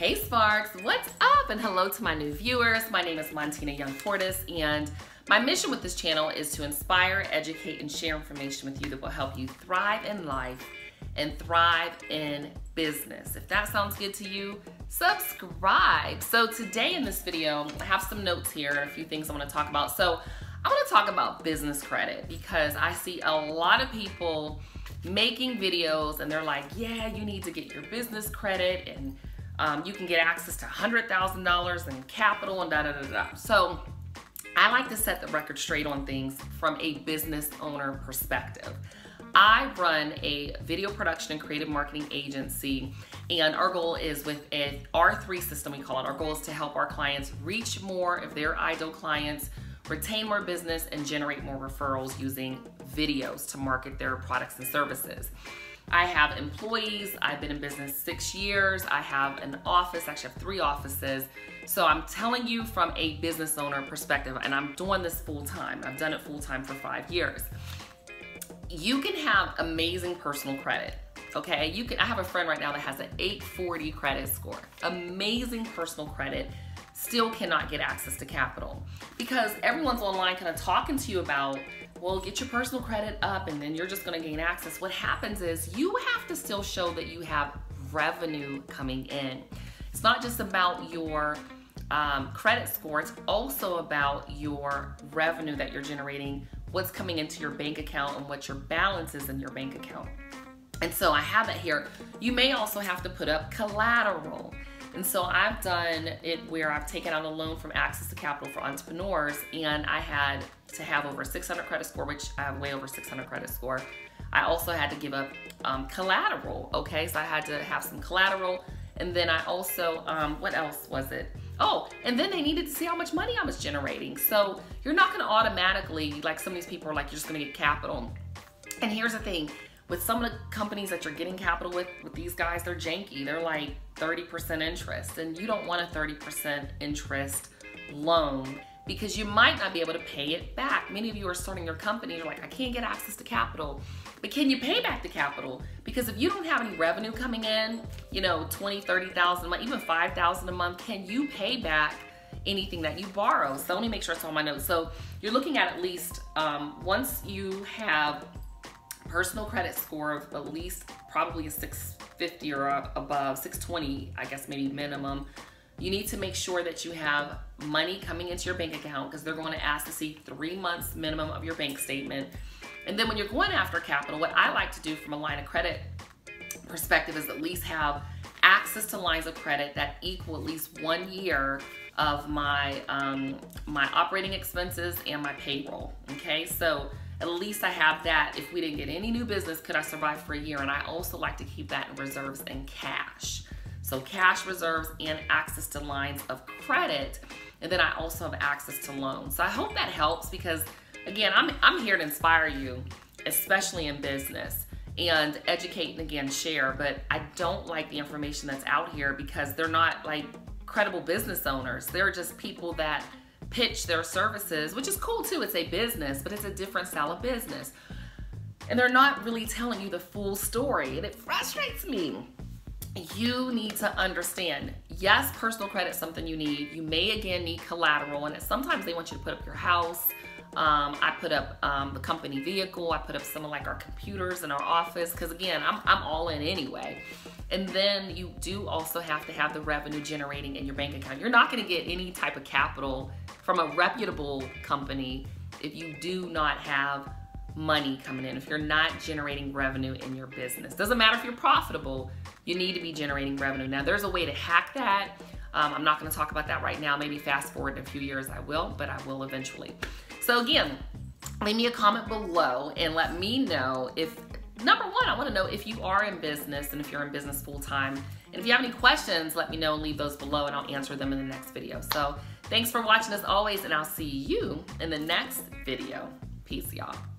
Hey Sparks, what's up? And hello to my new viewers. My name is Montina Young Portis, and my mission with this channel is to inspire, educate, and share information with you that will help you thrive in life and thrive in business. If that sounds good to you, subscribe. So today in this video, I have some notes here and a few things I want to talk about. So I want to talk about business credit because I see a lot of people making videos and they're like, yeah, you need to get your business credit and um, you can get access to $100,000 in capital and da da da da. So I like to set the record straight on things from a business owner perspective. I run a video production and creative marketing agency, and our goal is with an R3 system, we call it. Our goal is to help our clients reach more of their ideal clients, retain more business, and generate more referrals using videos to market their products and services. I have employees. I've been in business six years. I have an office, actually have three offices. So I'm telling you from a business owner perspective, and I'm doing this full time. I've done it full time for five years. You can have amazing personal credit. Okay, you can. I have a friend right now that has an 840 credit score. Amazing personal credit still cannot get access to capital because everyone's online kind of talking to you about well, get your personal credit up and then you're just gonna gain access. What happens is you have to still show that you have revenue coming in. It's not just about your um, credit score, it's also about your revenue that you're generating, what's coming into your bank account, and what your balance is in your bank account. And so I have it here. You may also have to put up collateral. And so I've done it where I've taken out a loan from Access to Capital for Entrepreneurs and I had to have over 600 credit score, which I have way over 600 credit score. I also had to give up um, collateral, okay? So I had to have some collateral. And then I also, um, what else was it? Oh, and then they needed to see how much money I was generating. So you're not gonna automatically, like some of these people are like, you're just gonna get capital. And here's the thing, with some of the companies that you're getting capital with, with these guys, they're janky. They're like 30% interest, and you don't want a 30% interest loan because you might not be able to pay it back. Many of you are starting your company, you're like, I can't get access to capital. But can you pay back the capital? Because if you don't have any revenue coming in, you know, 20, 30,000 a month, even 5,000 a month, can you pay back anything that you borrow? So let me make sure it's on my notes. So you're looking at at least, um, once you have personal credit score of at least probably a 650 or above, 620, I guess maybe minimum, you need to make sure that you have money coming into your bank account because they're going to ask to see three months minimum of your bank statement. And then when you're going after capital, what I like to do from a line of credit perspective is at least have access to lines of credit that equal at least one year of my um, my operating expenses and my payroll. Okay, so at least I have that. If we didn't get any new business, could I survive for a year? And I also like to keep that in reserves and cash. So cash reserves and access to lines of credit. And then I also have access to loans. So I hope that helps because again, I'm, I'm here to inspire you, especially in business and educate and again share. But I don't like the information that's out here because they're not like credible business owners. They're just people that pitch their services, which is cool too. It's a business, but it's a different style of business. And they're not really telling you the full story, and it frustrates me. You need to understand yes, personal credit is something you need. You may again need collateral, and sometimes they want you to put up your house. Um, I put up um, the company vehicle. I put up some of like our computers in our office because again, I'm, I'm all in anyway. And then you do also have to have the revenue generating in your bank account. You're not going to get any type of capital from a reputable company if you do not have money coming in, if you're not generating revenue in your business. Doesn't matter if you're profitable, you need to be generating revenue. Now, there's a way to hack that. Um, I'm not going to talk about that right now. Maybe fast forward in a few years, I will, but I will eventually. So, again, leave me a comment below and let me know if number one, I want to know if you are in business and if you're in business full time. And if you have any questions, let me know and leave those below and I'll answer them in the next video. So thanks for watching as always and I'll see you in the next video. Peace, y'all.